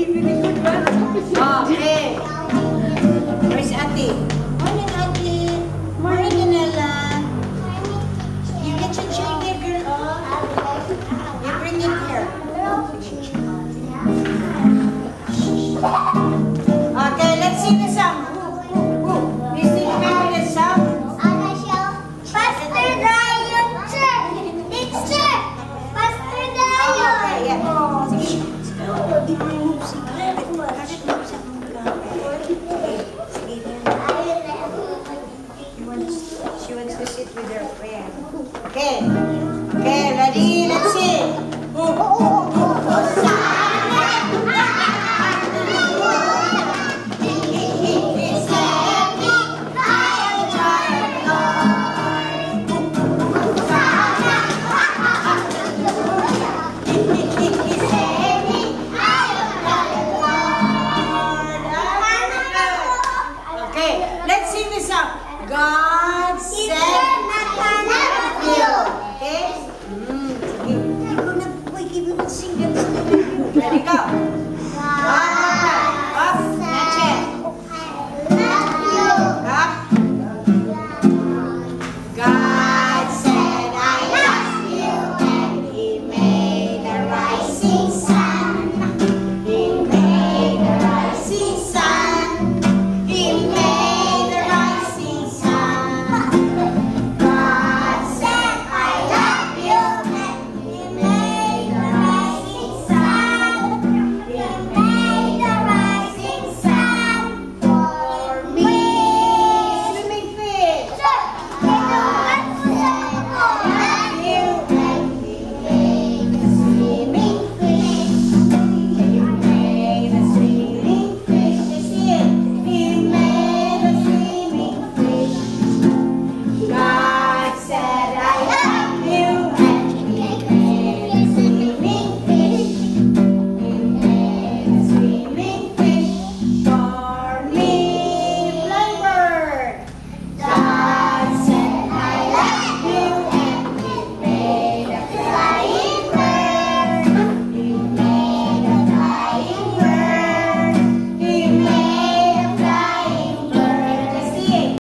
Oke. Okay. Where's Ate? Okay, ready? Let's sing. Ooh, ooh, ooh, God. 信跟基督的礼物，来祷。